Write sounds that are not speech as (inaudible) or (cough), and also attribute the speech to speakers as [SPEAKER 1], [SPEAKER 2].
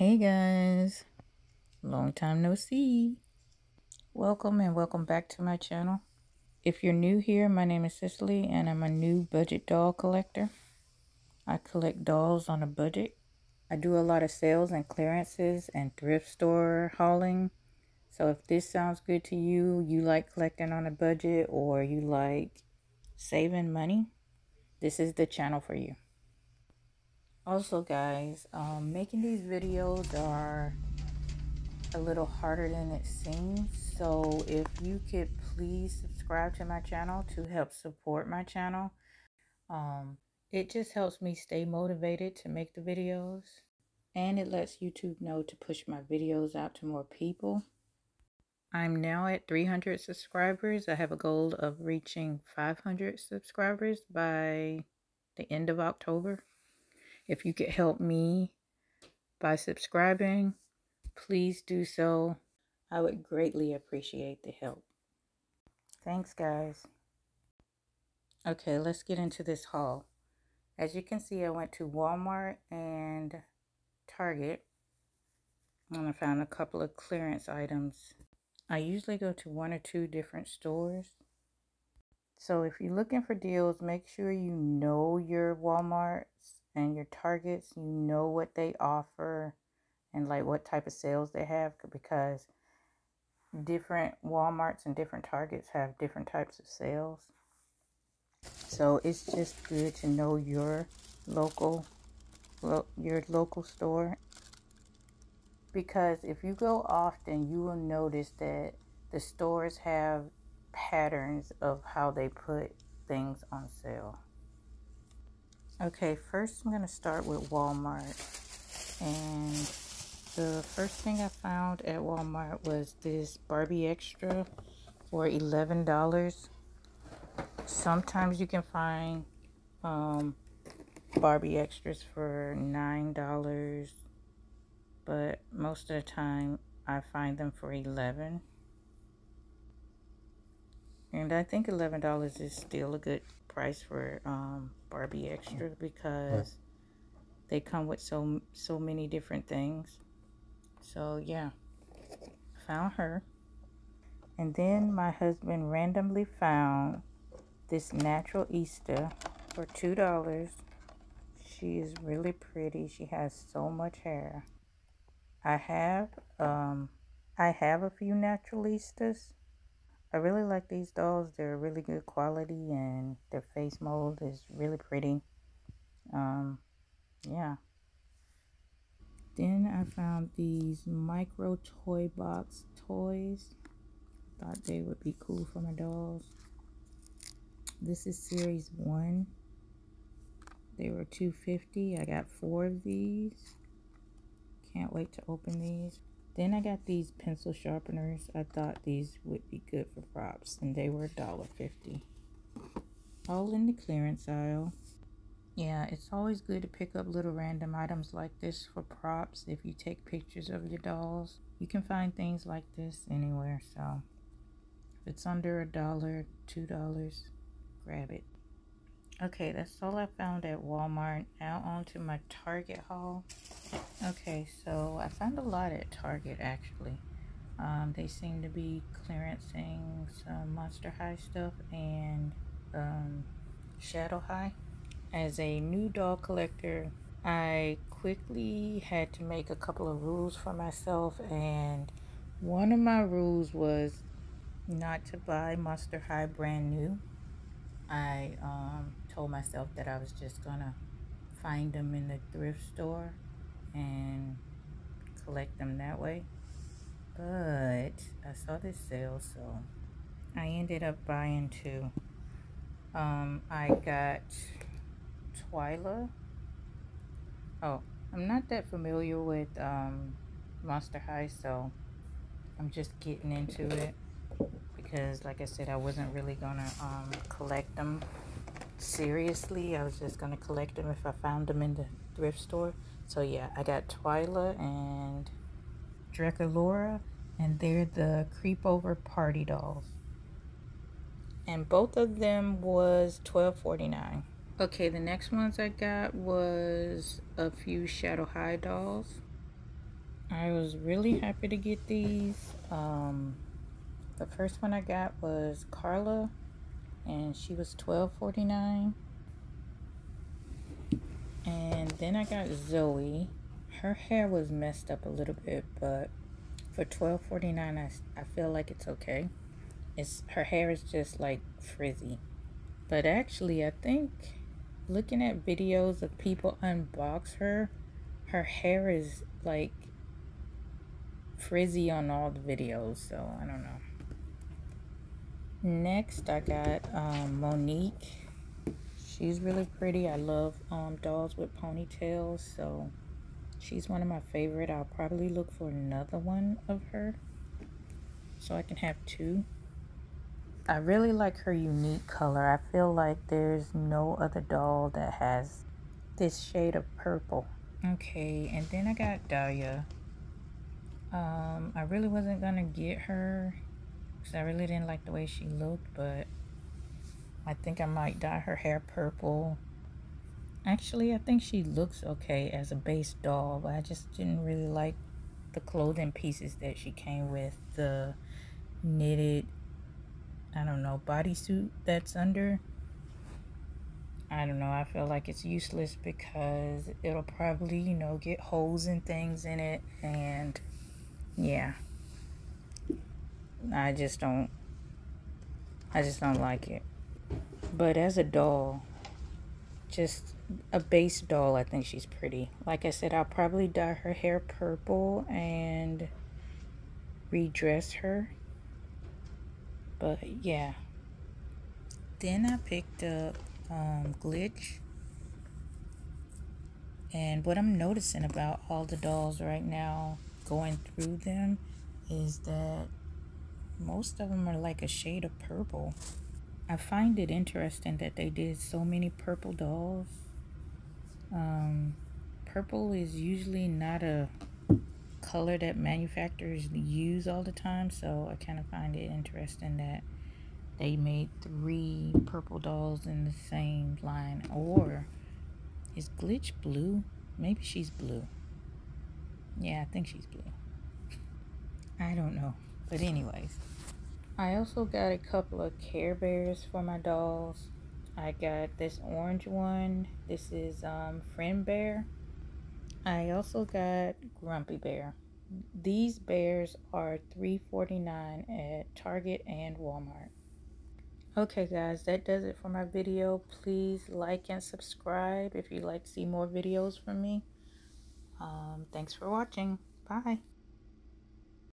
[SPEAKER 1] Hey guys, long time no see. Welcome and welcome back to my channel. If you're new here, my name is Cicely and I'm a new budget doll collector. I collect dolls on a budget. I do a lot of sales and clearances and thrift store hauling. So if this sounds good to you, you like collecting on a budget or you like saving money, this is the channel for you. Also guys, um, making these videos are a little harder than it seems. So if you could please subscribe to my channel to help support my channel. Um, it just helps me stay motivated to make the videos. And it lets YouTube know to push my videos out to more people. I'm now at 300 subscribers. I have a goal of reaching 500 subscribers by the end of October. If you could help me by subscribing, please do so. I would greatly appreciate the help. Thanks, guys. Okay, let's get into this haul. As you can see, I went to Walmart and Target. And I found a couple of clearance items. I usually go to one or two different stores. So if you're looking for deals, make sure you know your Walmarts and your Targets. You know what they offer and like what type of sales they have because different Walmarts and different Targets have different types of sales. So it's just good to know your local lo your local store because if you go often you will notice that the stores have patterns of how they put things on sale. Okay, first I'm going to start with Walmart and the first thing I found at Walmart was this Barbie Extra for $11. Sometimes you can find um, Barbie Extras for $9, but most of the time I find them for 11 and I think $11 is still a good price for um, Barbie Extra because they come with so so many different things. So yeah, found her. And then my husband randomly found this Naturalista for $2. She is really pretty. She has so much hair. I have um I have a few Naturalistas. I really like these dolls. They're really good quality and their face mold is really pretty. Um yeah. Then I found these micro toy box toys. Thought they would be cool for my dolls. This is series one. They were 250. I got four of these. Can't wait to open these. Then I got these pencil sharpeners. I thought these would be good for props and they were $1.50. All in the clearance aisle. Yeah, it's always good to pick up little random items like this for props if you take pictures of your dolls. You can find things like this anywhere, so if it's under a dollar, two dollars, grab it. Okay, that's all I found at Walmart. Now on to my Target haul. Okay, so I found a lot at Target actually. Um, they seem to be clearancing some Monster High stuff and um, Shadow High. As a new doll collector, I quickly had to make a couple of rules for myself, and one of my rules was not to buy Monster High brand new. I um, told myself that I was just gonna find them in the thrift store and collect them that way. But I saw this sale, so I ended up buying two. Um, I got Twyla. Oh, I'm not that familiar with um, Monster High, so I'm just getting into it because, like I said, I wasn't really gonna um, collect them seriously. I was just gonna collect them if I found them in the thrift store. So yeah, I got Twyla and Draculaura, and they're the Creep Over Party dolls. And both of them was $12.49. Okay, the next ones I got was a few Shadow High dolls. I was really happy to get these. Um, the first one I got was Karla, and she was twelve forty nine. And then I got Zooey. Her hair was messed up a little bit, but for twelve forty nine, I I feel like it's okay. It's her hair is just like frizzy, but actually, I think looking at videos of people unbox her, her hair is like frizzy on all the videos, so I don't know. Next, I got um, Monique. She's really pretty. I love um, dolls with ponytails, so she's one of my favorite. I'll probably look for another one of her so I can have two. I really like her unique color. I feel like there's no other doll that has this shade of purple. Okay, and then I got Dahlia. Um, I really wasn't gonna get her because I really didn't like the way she looked, but I think I might dye her hair purple. Actually, I think she looks okay as a base doll, but I just didn't really like the clothing pieces that she came with. The knitted, I don't know, bodysuit that's under. I don't know. I feel like it's useless because it'll probably, you know, get holes and things in it. And yeah. I just don't I just don't like it. But as a doll, just a base doll, I think she's pretty. Like I said, I'll probably dye her hair purple and redress her. But yeah. Then I picked up um, Glitch. And what I'm noticing about all the dolls right now, going through them, is that most of them are like a shade of purple. I find it interesting that they did so many purple dolls. Um, purple is usually not a color that manufacturers use all the time, so I kind of find it interesting that they made three purple dolls in the same line. Or is Glitch blue? Maybe she's blue. Yeah, I think she's blue. (laughs) I don't know. But anyways, I also got a couple of Care Bears for my dolls. I got this orange one. This is um, Friend Bear. I also got Grumpy Bear. These bears are $3.49 at Target and Walmart. Okay guys, that does it for my video. Please like and subscribe if you'd like to see more videos from me. Um, thanks for watching. Bye.